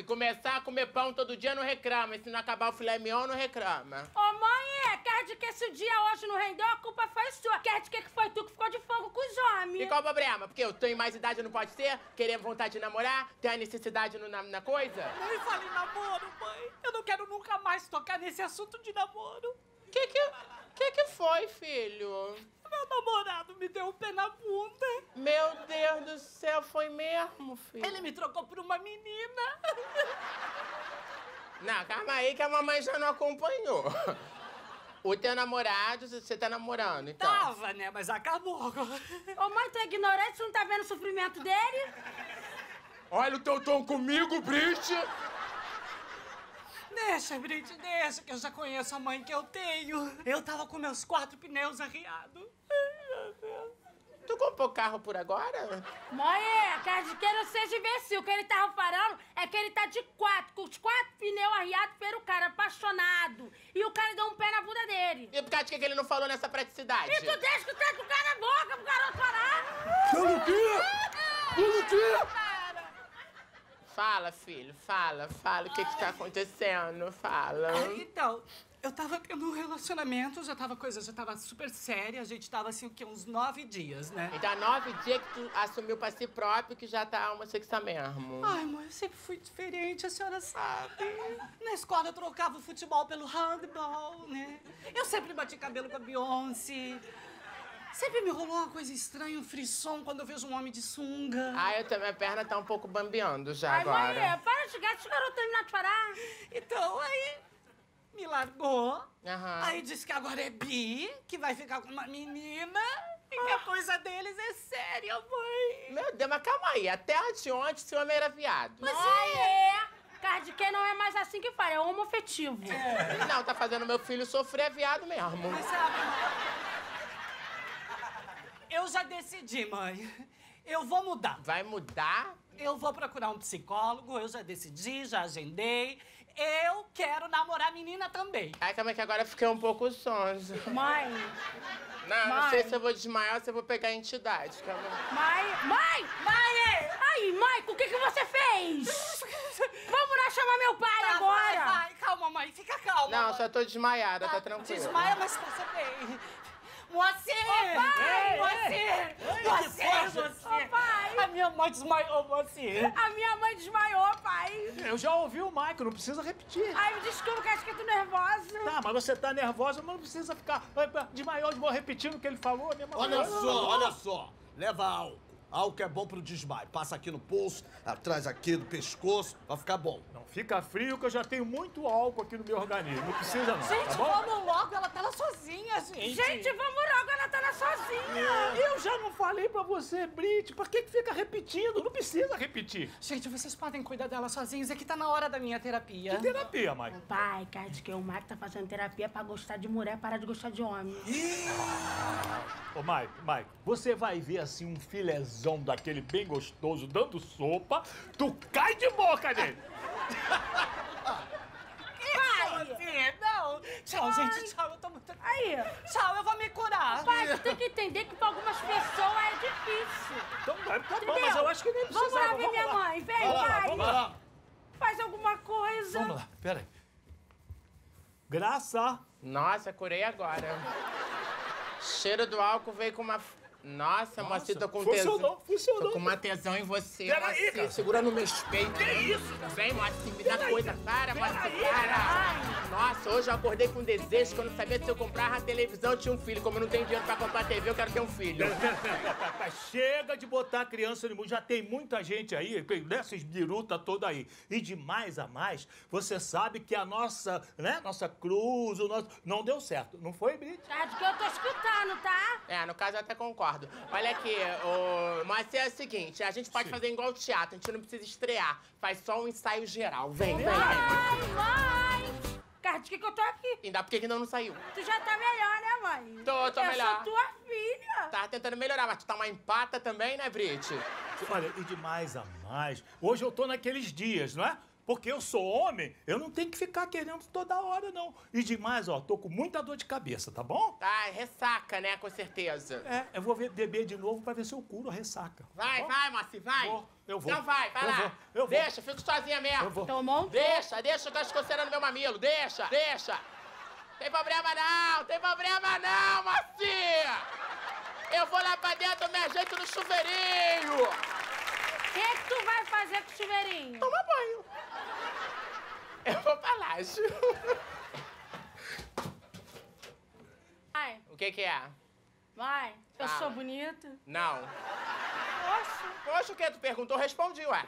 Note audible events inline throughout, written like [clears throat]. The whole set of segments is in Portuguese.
Se começar a comer pão todo dia, não reclama. E se não acabar o filé mignon, não reclama. Ô, mãe, é, quer dizer que esse dia hoje não rendeu, a culpa foi sua. Quer dizer que foi tu que ficou de fogo com os homens. E qual o problema? Porque eu tenho mais idade, não pode ser? Querer vontade de namorar? Ter a necessidade no- na, na coisa? Não me fale namoro, mãe. Eu não quero nunca mais tocar nesse assunto de namoro. Que que, que que foi, filho? Meu namorado me deu um pé na bunda. Meu Deus do céu, foi mesmo, filho? Ele me trocou por uma menina. [laughs] Não, calma aí que a mamãe já não acompanhou. O teu namorado, você tá namorando, então? Tava, né? Mas acabou. Ô, mãe, tu é ignorante, tu não tá vendo o sofrimento dele? Olha o teu tom comigo, Brit! Deixa, Brit, deixa, que eu já conheço a mãe que eu tenho. Eu tava com meus quatro pneus arriados. Ai, meu Deus. Tu comprou carro por agora? Mãe, é, quer dizer que não seja imbecil. O que ele tava falando é que ele tá de quatro, com os quatro pneus arriados pelo cara, apaixonado. E o cara deu um pé na bunda dele. E por causa de que ele não falou nessa praticidade? E tu deixa que tá com o cara na boca pro garoto parar. Pelo quê? Pelo quê? Fala, filho, fala, fala. O que que tá acontecendo? Fala. Então, eu tava tendo um relacionamento, já tava coisa, já tava super séria. A gente tava assim, o quê? Uns nove dias, né? Então, há nove dias que tu assumiu pra si próprio que já tá homossexual mesmo. Ai, mãe, eu sempre fui diferente, a senhora sabe. Na escola eu trocava o futebol pelo handball, né? Eu sempre bati cabelo com a Beyoncé. Sempre me rolou uma coisa estranha, um frisson quando eu vejo um homem de sunga. Ah, eu também, a perna tá um pouco bambeando já Ai, agora. mãe, é, para de chegar, esse garoto terminar de parar. Então, aí me largou. Aham. Aí disse que agora é bi, que vai ficar com uma menina e que a coisa deles é séria, mãe. Meu Deus, mas calma aí. Até anteontem esse homem era viado. Mãe, é. Cara de que não é mais assim que fala, é homofetivo. Não, tá fazendo meu filho sofrer é viado mesmo. Mas sabe, eu já decidi, mãe. Eu vou mudar. Vai mudar? Eu vou procurar um psicólogo, eu já decidi, já agendei. Eu quero namorar a menina também. Ai, calma que agora eu fiquei um pouco sonsa. Mãe, Não, não Mãe. sei se eu vou desmaiar ou se eu vou pegar a entidade. Calma mãe, mãe! Mãe! Aí, mãe, o que que você fez? Vamos lá chamar meu pai Tá, agora. vai, vai. Calma, mãe, fica calma. Não, mãe. só tô desmaiada, tá tranquilo. Desmaia, mas passa bem. Moacir! pai! Moacir! Moacir, Moacir! Ô, pai! A minha mãe desmaiou, Moacir. A minha mãe desmaiou, pai. Eu já ouvi o Michael, não precisa repetir. Ai, me desculpa que acho que eu tô nervosa. Tá, mas você tá nervosa, mas não precisa ficar desmaiou, de repetindo o que ele falou, Olha só, olha só. Leva álcool. Álcool é bom pro desmaio. Passa aqui no pulso, atrás aqui do pescoço, vai ficar bom. Não fica frio que eu já tenho muito álcool aqui no meu organismo. Não precisa não, Gente, tá bom? vamos logo, ela tá lá sozinha, gente. Gente, vamos logo, ela tá lá sozinha. Eu já não falei pra você, Brit. Pra que que fica repetindo? Não precisa repetir. Gente, vocês podem cuidar dela sozinhos, é que tá na hora da minha terapia. Que terapia, Michael. Pai, cara, de que o Marco tá fazendo terapia pra gostar de mulher, parar de gostar de homem. Ô, Mike, Mike, você vai ver assim um daquele bem gostoso dando sopa, tu cai de boca nele. Moacir, não. Tchau, gente, tchau, eu tô muito... Aí, Tchau, eu vou me curar. pai, tu tem que entender que pra algumas pessoas é difícil. Então vai, tá bom, mas eu acho que nem Vamos precisava. lá ver minha lá. mãe. Vem, Vai lá, pai. vamos lá. Faz alguma coisa. Vamos lá, pera aí. Graça. Nossa, curei agora. Cheiro do álcool veio com uma. Nossa, Moacir, tô com tesão. funcionou, funcionou. Tô com uma tesão em você, Pera aí, cara. Segura no meus peitos. Que isso? Vem, Moacir, me dá coisa. Para, Moacir, aí, para. Nossa, hoje eu acordei com desejo que eu não sabia se eu comprava a televisão eu tinha um filho. Como eu não tenho dinheiro pra comprar TV, eu quero ter um filho. [laughs] Chega de botar criança no mundo. Já tem muita gente aí, dessas biruta toda aí. E de mais a mais, você sabe que a nossa, né, nossa cruz, o nosso... não deu certo. Não foi, Brit? Tá, de que eu tô escutando, tá? É, no caso eu até concordo. Olha aqui, o... Moacir, é o seguinte, a gente pode fazer igual o teatro, a gente não precisa estrear. Faz só um ensaio geral. Vem, vem, vem. Mãe, mãe. Cara, de que que eu tô aqui? Ainda por que ainda não saiu? Tu já tá melhor, né, mãe? Tô, tô eu melhor. sou tua filha. Tá tentando melhorar, mas tu tá uma empata também, né, Brit? Olha, e de mais a mais, hoje eu tô naqueles dias, não é? Porque eu sou homem, eu não tenho que ficar querendo toda hora, não. E demais, ó, tô com muita dor de cabeça, tá bom? Tá, ressaca, né? Com certeza. É, eu vou ver- beber de novo pra ver se eu curo a ressaca. Vai, tá vai, Moacir, vai. Vou, eu vou. Então vai, vai Eu lá. vou, eu vou. Deixa, fico sozinha mesmo. Eu vou. Tomou um Deixa, deixa, eu tô escoceirando meu mamilo. Deixa, deixa. Tem problema não, tem problema não, Moacir. Eu vou lá pra dentro, me ajeito no chuveirinho. O que, que tu vai fazer com o chuveirinho? Toma banho. Eu vou pra laje. Vai, O que que é? vai. Eu Fala. sou bonita? Não. Poxa. Poxa, o que? Tu perguntou, respondi, ué.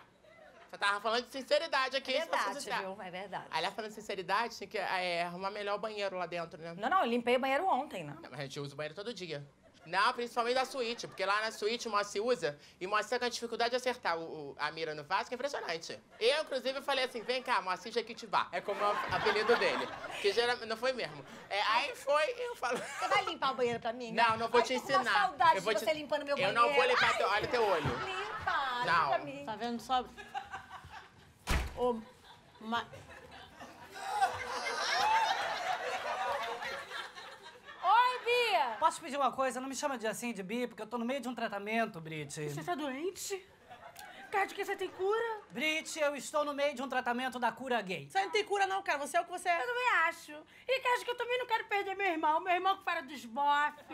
Você tava falando de sinceridade aqui. fosse Verdade, viu? É verdade. Aliás, falando de sinceridade, tem que é, arrumar melhor o banheiro lá dentro, né? Não, não, eu limpei o banheiro ontem, né? Não, mas a gente usa o banheiro todo dia. Não, principalmente da suíte, porque lá na suíte o Moacir usa e o Moacir tá com a dificuldade de acertar o, o- a mira no vaso, que é impressionante. Eu, inclusive, falei assim, vem cá, Moacir Jequitibá. É como é o apelido dele. Que geralmente, não foi mesmo. É, aí foi, eu falo... Você vai limpar o banheiro pra mim? Não, não vou Ai, te tô com uma ensinar. saudade eu vou de te- você limpando meu Eu banheiro. não vou limpar Ai, teu, olha teu olho. Limpa, Não. limpa pra mim. Tá vendo só? Ô, ma... Oi, Posso pedir uma coisa? Não me chama de assim, de bi, porque eu tô no meio de um tratamento, Brit. Você tá doente? Cara, de que você tem cura? Brit, eu estou no meio de um tratamento da cura gay. Você não tem cura, não, cara. Você é o que você Eu é. também acho. E que acho que eu também não quero perder meu irmão. Meu irmão que para dos bofe,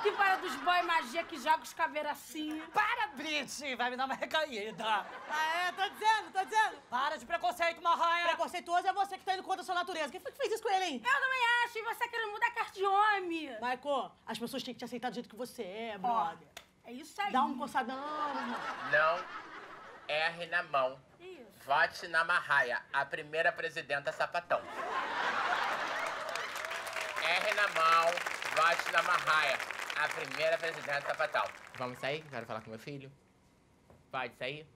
que para dos boy magia, que joga os caveiros assim. Para, Brit! Vai me dar uma recaída. Ah, é? Tô dizendo, tô dizendo. Para de preconceito, Marraia. Preconceituoso é você que tá indo contra a sua natureza. Quem foi que fez isso com ele, hein? Eu também acho. E você querendo mudar a carta de homem. Maico, as pessoas têm que te aceitar do jeito que você é, brother. É isso aí. Dá um coçadão, irmão. Não erre na mão. Isso. Vote na Marraia, a primeira presidenta sapatão. Erre na mão, vote na Marraia, a primeira presidenta sapatão. Vamos sair? Quero falar com meu filho. Pode sair?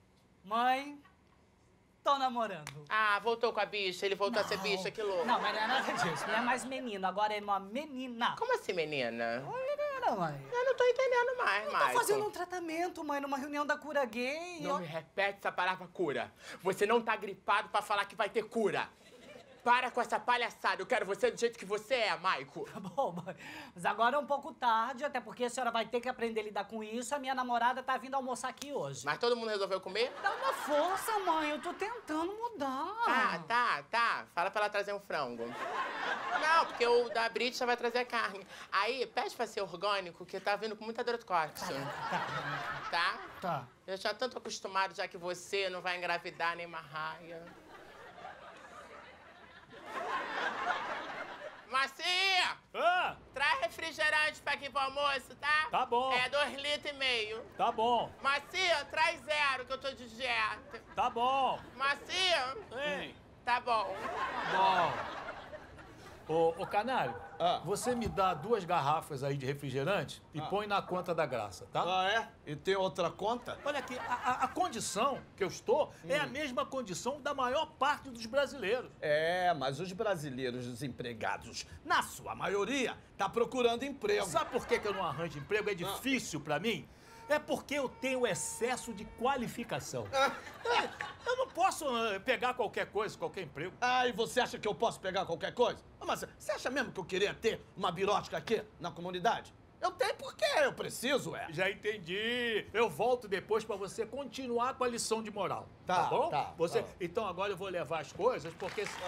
Mãe, tô namorando. Ah, voltou com a bicha, ele voltou a ser bicha, que louco. Não, mas não é nada disso. Não é mais menino, agora é uma menina. Como assim, menina? Menina, mãe. Tô entendendo mais, Tô Maicon. fazendo um tratamento, mãe, numa reunião da cura gay. Não me repete essa palavra cura. Você não tá gripado pra falar que vai ter cura. Para com essa palhaçada. Eu quero você do jeito que você é, Maico. Tá bom. Mas agora é um pouco tarde, até porque a senhora vai ter que aprender a lidar com isso. A minha namorada tá vindo almoçar aqui hoje. Mas todo mundo resolveu comer? Dá uma força, mãe. Eu tô tentando mudar. Tá, tá, tá. Ela trazer um frango. Não, porque o da Brit já vai trazer a carne. Aí, pede pra ser orgânico, que tá vindo com muita dor de corte. Tá? Tá. Eu já tanto acostumado, já que você não vai engravidar nem marraia. Macia! Ah, Traz refrigerante pra aqui pro almoço, tá? Tá bom. É dois litros e meio. tá bom, Macia, traz zero, que eu tô de dieta. tá bom. Macia, Hein? Tá bom. Bom. Ô, ô Canário, Ah. você me dá duas garrafas aí de refrigerante e põe na conta da graça, tá? Ah, é? E tem outra conta? Olha aqui, a, a- a condição que eu estou é a mesma condição da maior parte dos brasileiros. É, mas os brasileiros desempregados, na sua maioria, tá procurando emprego. Sabe por que, que eu não arranjo emprego? É difícil pra mim? É porque eu tenho excesso de qualificação. É, eu não posso eh, pegar qualquer coisa, qualquer emprego. Ah, e você acha que eu posso pegar qualquer coisa? Ah, Mas você acha mesmo que eu queria ter uma birótica aqui na comunidade? Eu tenho porque eu preciso, é. Já entendi. Eu volto depois pra você continuar com a lição de moral. Tá, bom? tá, Você... tá. Então agora eu vou levar as coisas, porque tudo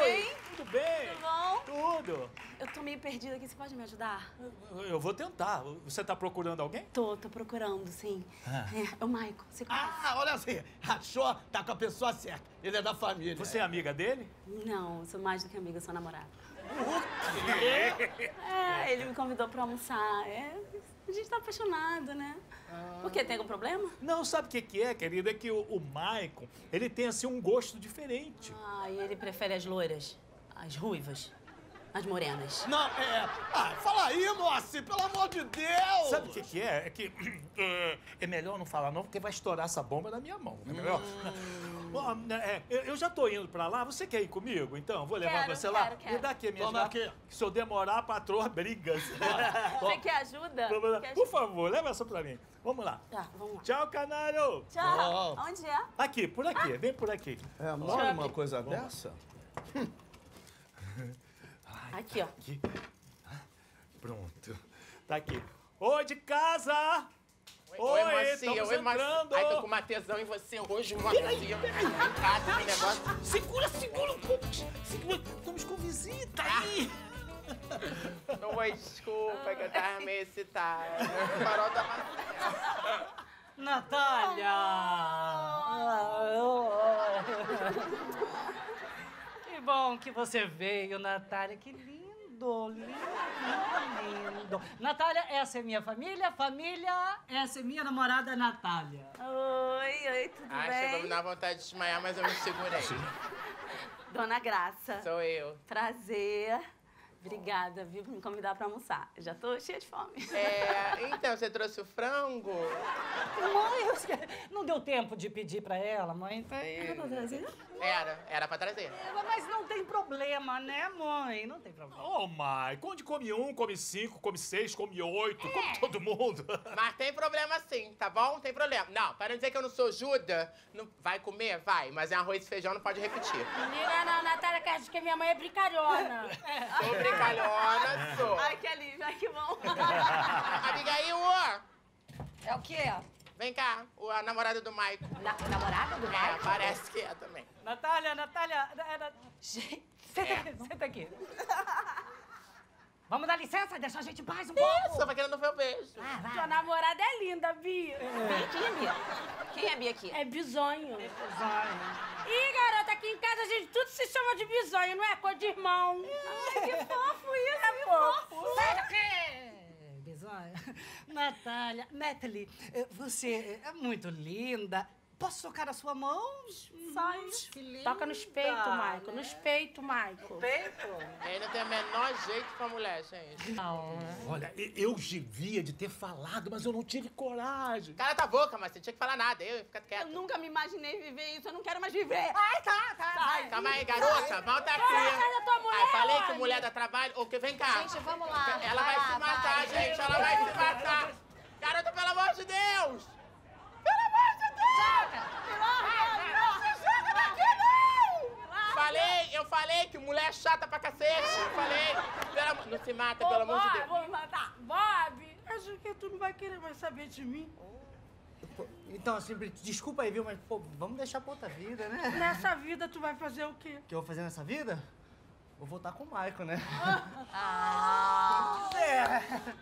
bem? Tudo bem? Tudo bom? Tudo. Eu tô meio perdida aqui, você pode me ajudar? Eu- Eu vou tentar. Você tá procurando alguém? Tô, tô procurando, sim. Ah. É, é o Maico, você conhece? Ah, olha assim, achou? Tá com a pessoa certa. Ele é da família. Você é amiga dele? Não, eu sou mais do que amiga, sou namorada. O quê? É, ele me convidou pra almoçar. É, a gente tá apaixonado, né? Por quê? Tem algum problema? Não, sabe o que, que é, querida? É que o, o Maicon, ele tem assim um gosto diferente. Ah, e ele prefere as loiras, as ruivas. As morenas. Não, é. Ah, fala aí, Moacir, pelo amor de Deus! Sabe o que, que é? É que é, [clears throat] é melhor não falar não, porque vai estourar essa bomba na minha mão. É melhor? [laughs] Bom, é, eu eu já tô indo pra lá. Você quer ir comigo, então? Vou levar Quero, você lá? quero, quero. Me dá aqui minha Toma aqui. Que se eu demorar, a patroa briga. [laughs] Você quer ajuda? Por ajuda? favor, leva essa pra mim. Vamos lá. Tá, vamos lá. Tchau, canário! Tchau. Onde é? Aqui, por aqui. Vem por aqui. É, mole uma coisa dessa? [laughs] Aqui, ó. Aqui. Pronto. Tá aqui. Oi, de casa! Oi, Oi, Macia. Oi, Macia. Ai, tô com uma tesão em você hoje, Macia. Em casa, esse negócio. Segura, segura um pouco. Segura. Estamos com visita aí. Oi, desculpa, que eu tava meio excitada. O farol tá Macia. Natália! Que bom que você veio, Natália. Que lindo, lindo, lindo. Natália, essa é minha família. Família, essa é minha namorada, Natália. Oi, oi, tudo Ai, chegou a me bem? dar vontade de desmaiar, mas eu me segurei. Dona Graça. Sou eu. Prazer. Obrigada, viu, por me convidar pra almoçar. Eu já tô cheia de fome. É, então, você trouxe o frango? Mãe, eu não deu tempo de pedir pra ela, mãe. Tá aí. Pra trazer? Era, era pra trazer. Mas não tem problema, né, mãe? Não tem problema. Ô, Mike, onde come um, come cinco, come seis, come oito, come todo mundo. [laughs] Mas tem problema sim, tá bom? Tem problema. Não, para não dizer que eu não sou Juda, não... vai comer? Vai, mas em arroz e feijão não pode repetir. Menina, não, Natália dizer que minha mãe é brincalhona. [laughs] Sou brincalhona, sou. Ai, que alívio, ai, que bom. [laughs] Abigail, É o quê? vem cá, o- a namorada do Maico. Na, namorada do É, Mike? parece que é também. Natália, Natália. era- Gente, senta aqui, senta aqui. Vamos dar licença, deixa a gente em paz um pouco. Isso, vai querendo ver o beijo. Tua namorada é linda, Bia. É Bia? Quem é Bia aqui? É bisonho. Vai. Ih, garota, aqui em casa a gente tudo se chama de bisonho, não é? Cor de irmão. Ai, que [laughs] fofo isso, é fofo. Sai daqui! Bisonha. Natália, Natalie, eh, você é muito linda. Posso tocar a sua mão? Sai. Que linda. Toca nos peitos, Maico. Nos peitos, Maico. peito? Ele não tem o menor jeito pra mulher, gente. Não. Olha, eu devia de ter falado, mas eu não tive coragem. Cala tua boca, mas você não tinha que falar nada. Eu ia ficar Eu quieto. nunca me imaginei viver isso, eu não quero mais viver. Ai, tá, tá. Sai. Calma aí, garota. Volta aqui. Sai da tua mulher, Ai, falei que mulher dá trabalho. O que? Vem cá. Gente, vamos lá. Ela vai lá, se matar, vai. gente. Ela vai se matar. Garota, pelo amor de Deus. Pelo amor de Deus. Não se joga daqui, não. Falei, eu falei que mulher é chata pra cacete. Eu falei. Pelo amor- Não se mata, pelo amor de Deus. Vou me matar. Bob, acho que tu não vai querer mais saber de mim. Então, assim, desculpa aí, viu? Mas, pô, vamos deixar pra outra vida, né? Nessa vida tu vai fazer o quê? O que eu vou fazer nessa vida? Vou voltar com o Michael, né? Ah. [laughs] É.